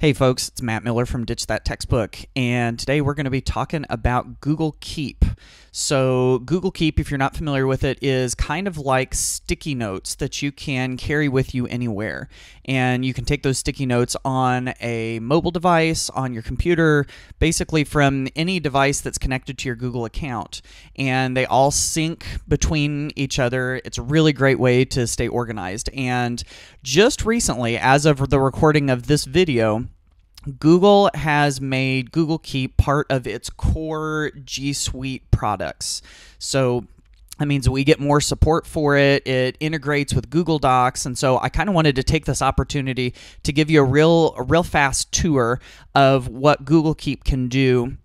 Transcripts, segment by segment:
Hey folks, it's Matt Miller from Ditch That Textbook, and today we're going to be talking about Google Keep. So, Google Keep, if you're not familiar with it, is kind of like sticky notes that you can carry with you anywhere. And you can take those sticky notes on a mobile device, on your computer, basically from any device that's connected to your Google account. And they all sync between each other. It's a really great way to stay organized. And just recently, as of the recording of this video, Google has made Google Keep part of its core G Suite products. So that means we get more support for it. It integrates with Google Docs, and so I kind of wanted to take this opportunity to give you a real, a real fast tour of what Google Keep can do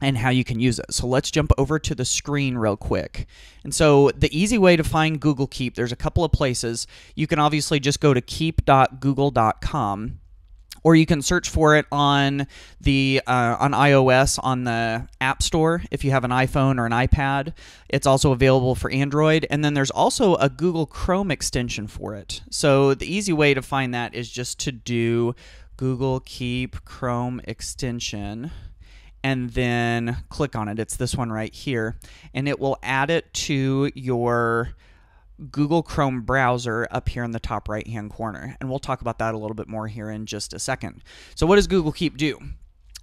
and how you can use it. So let's jump over to the screen real quick. And so the easy way to find Google Keep, there's a couple of places. You can obviously just go to keep.google.com or you can search for it on the uh, on iOS on the App Store if you have an iPhone or an iPad. It's also available for Android, and then there's also a Google Chrome extension for it. So the easy way to find that is just to do Google Keep Chrome extension and then click on it. It's this one right here, and it will add it to your Google Chrome browser up here in the top right hand corner. And we'll talk about that a little bit more here in just a second. So, what does Google Keep do?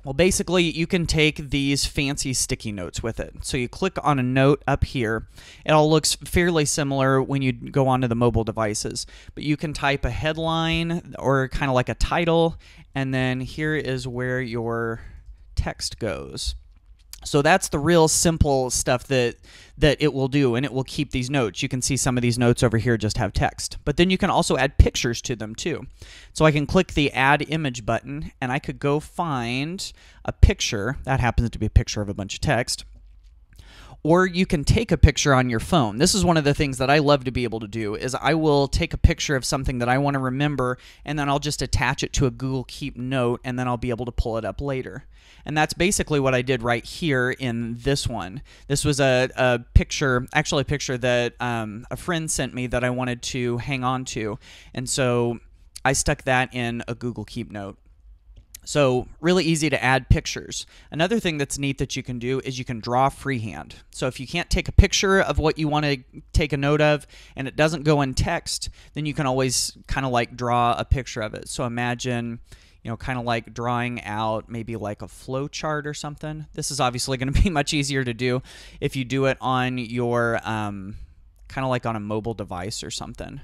Well, basically, you can take these fancy sticky notes with it. So you click on a note up here. It all looks fairly similar when you go onto the mobile devices. But you can type a headline or kind of like a title, and then here is where your text goes. So that's the real simple stuff that that it will do and it will keep these notes. You can see some of these notes over here just have text. But then you can also add pictures to them too. So I can click the add image button and I could go find a picture. That happens to be a picture of a bunch of text or you can take a picture on your phone. This is one of the things that I love to be able to do is I will take a picture of something that I want to remember and then I'll just attach it to a Google Keep note and then I'll be able to pull it up later. And that's basically what I did right here in this one. This was a, a picture, actually a picture that um, a friend sent me that I wanted to hang on to. And so I stuck that in a Google Keep note. So, really easy to add pictures. Another thing that's neat that you can do is you can draw freehand. So, if you can't take a picture of what you want to take a note of and it doesn't go in text, then you can always kind of like draw a picture of it. So, imagine, you know, kind of like drawing out maybe like a flow chart or something. This is obviously going to be much easier to do if you do it on your um, kind of like on a mobile device or something.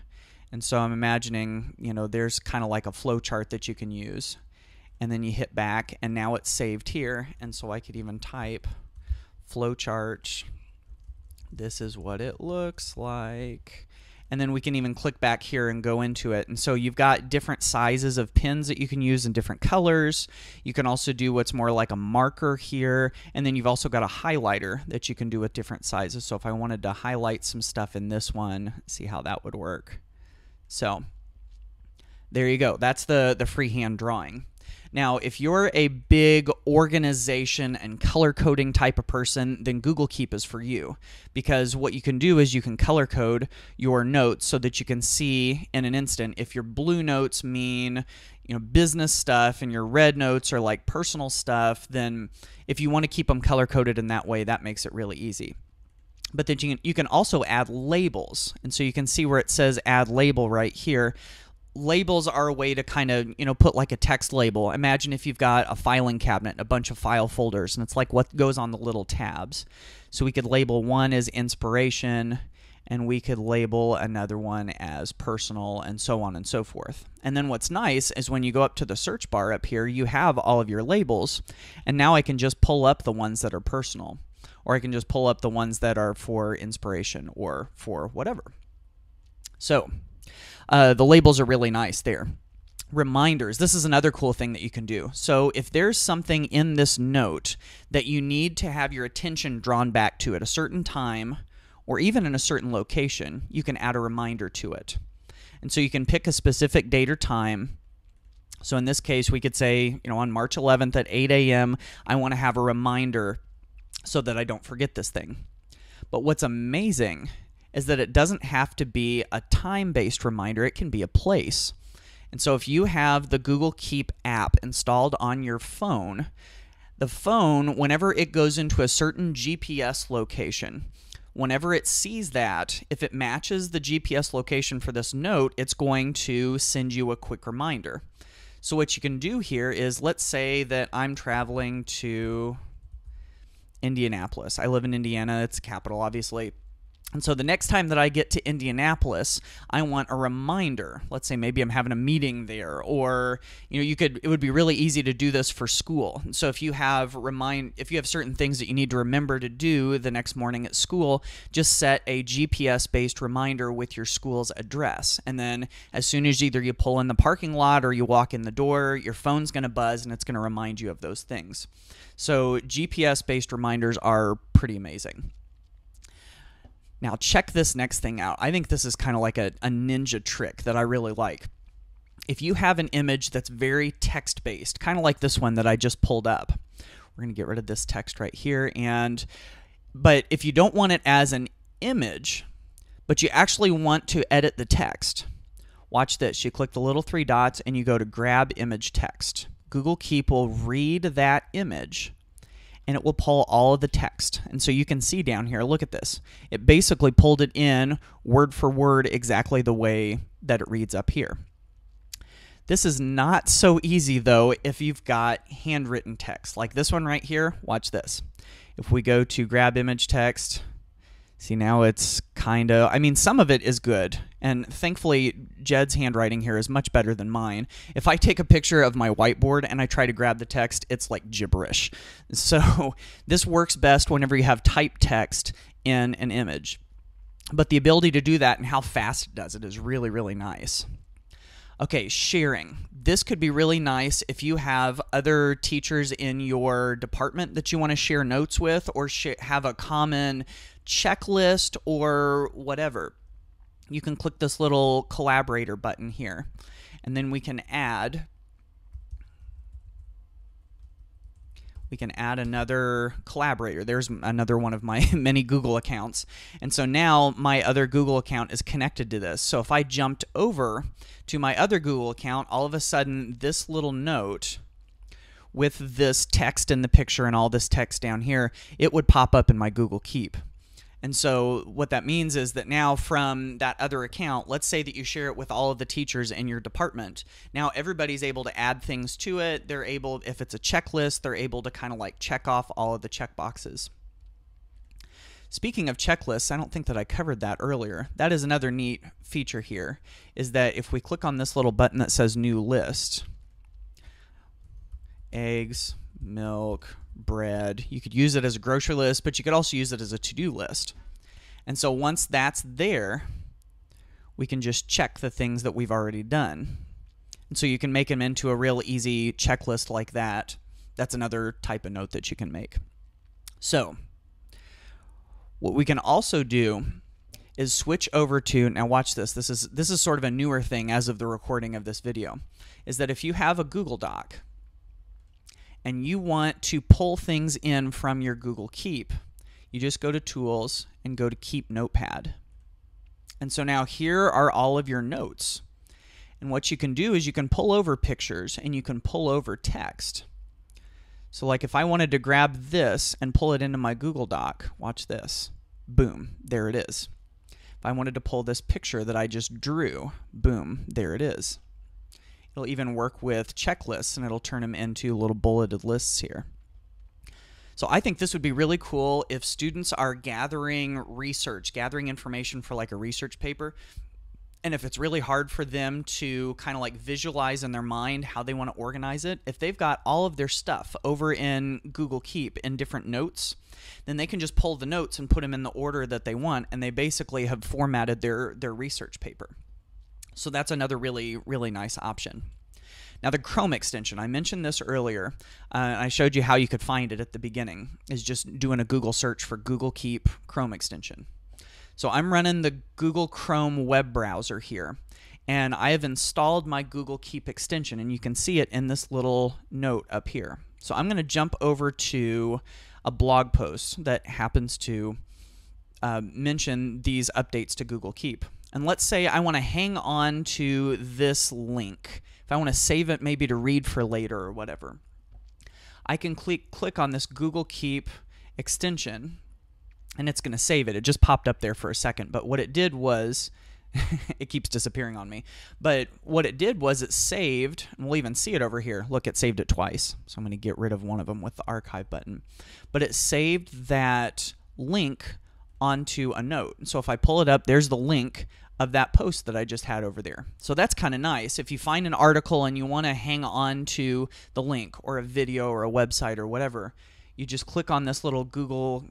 And so, I'm imagining, you know, there's kind of like a flow chart that you can use and then you hit back and now it's saved here. And so I could even type flowchart this is what it looks like. And then we can even click back here and go into it. And so you've got different sizes of pins that you can use in different colors. You can also do what's more like a marker here. And then you've also got a highlighter that you can do with different sizes. So if I wanted to highlight some stuff in this one see how that would work. So there you go. That's the the freehand drawing now, if you're a big organization and color coding type of person, then Google Keep is for you. Because what you can do is you can color code your notes so that you can see in an instant if your blue notes mean you know business stuff and your red notes are like personal stuff then if you want to keep them color coded in that way that makes it really easy. But then you can, you can also add labels. And so you can see where it says add label right here labels are a way to kind of you know put like a text label. Imagine if you've got a filing cabinet a bunch of file folders and it's like what goes on the little tabs. So we could label one as inspiration and we could label another one as personal and so on and so forth. And then what's nice is when you go up to the search bar up here you have all of your labels. And now i can just pull up the ones that are personal or i can just pull up the ones that are for inspiration or for whatever. So uh, the labels are really nice there. Reminders. This is another cool thing that you can do. So, if there's something in this note that you need to have your attention drawn back to at a certain time or even in a certain location, you can add a reminder to it. And so you can pick a specific date or time. So, in this case, we could say, you know, on March 11th at 8 a.m., I want to have a reminder so that I don't forget this thing. But what's amazing is that it doesn't have to be a time based reminder, it can be a place. And so if you have the Google Keep app installed on your phone, the phone, whenever it goes into a certain GPS location, whenever it sees that, if it matches the GPS location for this note, it's going to send you a quick reminder. So, what you can do here is let's say that I'm traveling to Indianapolis. I live in Indiana, it's capital, obviously. And so the next time that I get to Indianapolis, I want a reminder. Let's say maybe I'm having a meeting there or you know, you could it would be really easy to do this for school. And so if you have remind if you have certain things that you need to remember to do the next morning at school, just set a GPS-based reminder with your school's address. And then as soon as either you pull in the parking lot or you walk in the door, your phone's going to buzz and it's going to remind you of those things. So GPS-based reminders are pretty amazing. Now, check this next thing out. I think this is kind of like a, a ninja trick that I really like. If you have an image that's very text based, kind of like this one that I just pulled up, we're going to get rid of this text right here. And, but if you don't want it as an image, but you actually want to edit the text, watch this. You click the little three dots and you go to grab image text. Google Keep will read that image and it will pull all of the text. And so you can see down here, look at this. It basically pulled it in word for word exactly the way that it reads up here. This is not so easy though if you've got handwritten text like this one right here. Watch this. If we go to grab image text, See, now it's kind of, I mean, some of it is good. And thankfully, Jed's handwriting here is much better than mine. If I take a picture of my whiteboard and I try to grab the text, it's like gibberish. So this works best whenever you have type text in an image. But the ability to do that and how fast it does it is really, really nice. Okay, sharing. This could be really nice if you have other teachers in your department that you want to share notes with or have a common checklist or whatever. You can click this little collaborator button here, and then we can add we can add another collaborator. There's another one of my many Google accounts. And so now my other Google account is connected to this. So if I jumped over to my other Google account, all of a sudden this little note with this text in the picture and all this text down here, it would pop up in my Google Keep. And so what that means is that now from that other account, let's say that you share it with all of the teachers in your department. Now everybody's able to add things to it. They're able, if it's a checklist, they're able to kind of like check off all of the check boxes. Speaking of checklists, I don't think that I covered that earlier. That is another neat feature here, is that if we click on this little button that says new list, eggs, milk, bread. You could use it as a grocery list, but you could also use it as a to do list. And so once that's there, we can just check the things that we've already done. And so you can make them into a real easy checklist like that. That's another type of note that you can make. So, what we can also do is switch over to now watch this. This is this is sort of a newer thing as of the recording of this video. Is that if you have a Google Doc and you want to pull things in from your Google Keep, you just go to Tools and go to Keep Notepad. And so now here are all of your notes. And what you can do is you can pull over pictures and you can pull over text. So like if I wanted to grab this and pull it into my Google Doc, watch this. Boom, there it is. If I wanted to pull this picture that I just drew, boom, there it is. It'll even work with checklists and it'll turn them into little bulleted lists here. So I think this would be really cool if students are gathering research, gathering information for like a research paper. And if it's really hard for them to kind of like visualize in their mind how they want to organize it, if they've got all of their stuff over in Google Keep in different notes, then they can just pull the notes and put them in the order that they want, and they basically have formatted their, their research paper. So that's another really, really nice option. Now, the Chrome extension, I mentioned this earlier. Uh, I showed you how you could find it at the beginning, is just doing a Google search for Google Keep Chrome extension. So I'm running the Google Chrome web browser here, and I have installed my Google Keep extension, and you can see it in this little note up here. So I'm going to jump over to a blog post that happens to uh, mention these updates to Google Keep. And let's say I want to hang on to this link. If I want to save it maybe to read for later or whatever, I can click, click on this Google Keep extension and it's going to save it. It just popped up there for a second. But what it did was, it keeps disappearing on me. But what it did was it saved, and we'll even see it over here. Look, it saved it twice. So I'm going to get rid of one of them with the archive button. But it saved that link onto a note. So if I pull it up, there's the link of that post that I just had over there. So that's kind of nice. If you find an article and you want to hang on to the link or a video or a website or whatever, you just click on this little Google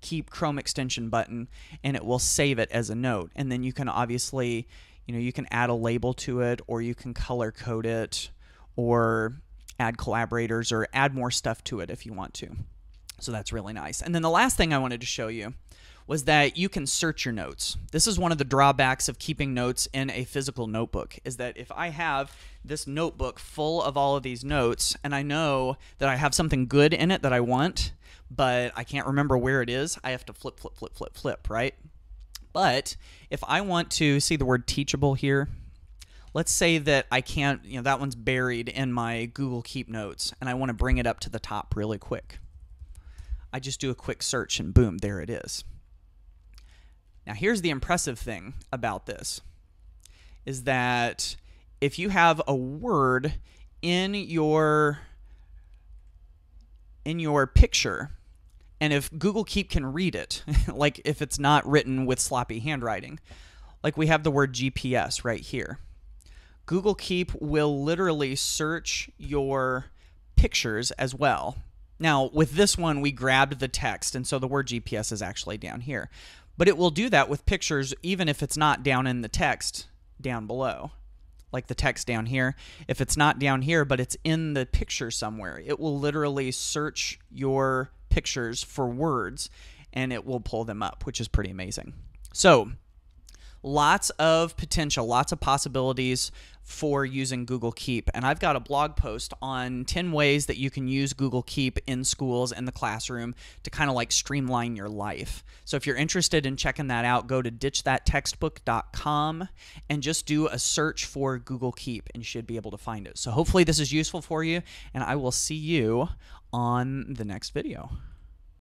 Keep Chrome extension button and it will save it as a note. And then you can obviously, you know, you can add a label to it or you can color code it or add collaborators or add more stuff to it if you want to. So that's really nice. And then the last thing I wanted to show you was that you can search your notes. This is one of the drawbacks of keeping notes in a physical notebook is that if I have this notebook full of all of these notes and I know that I have something good in it that I want, but I can't remember where it is, I have to flip, flip, flip, flip, flip, right? But if I want to see the word teachable here, let's say that I can't, you know, that one's buried in my Google Keep notes and I want to bring it up to the top really quick. I just do a quick search and boom, there it is. Now, here's the impressive thing about this is that if you have a word in your in your picture and if Google Keep can read it, like if it's not written with sloppy handwriting, like we have the word GPS right here. Google Keep will literally search your pictures as well. Now, with this one, we grabbed the text, and so the word GPS is actually down here. But it will do that with pictures even if it's not down in the text down below. Like the text down here. If it's not down here, but it's in the picture somewhere, it will literally search your pictures for words and it will pull them up, which is pretty amazing. So, lots of potential, lots of possibilities for using Google Keep. And I've got a blog post on 10 ways that you can use Google Keep in schools in the classroom to kind of like streamline your life. So if you're interested in checking that out, go to ditchthattextbook.com and just do a search for Google Keep and you should be able to find it. So hopefully this is useful for you and I will see you on the next video.